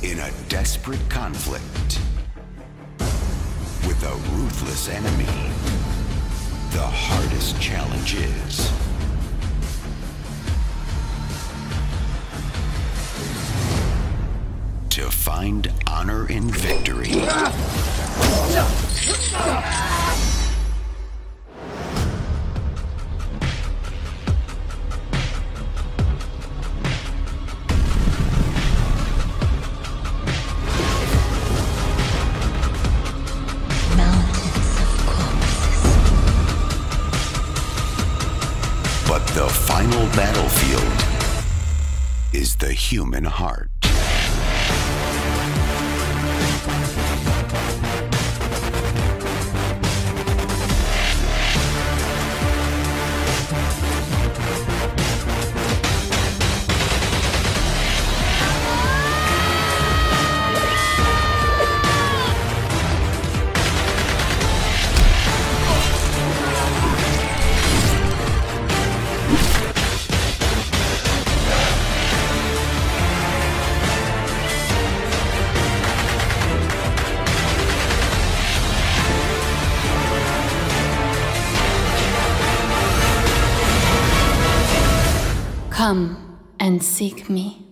In a desperate conflict with a ruthless enemy, the hardest challenge is to find honor in victory. Ah! The final battlefield is the human heart. Come and seek me.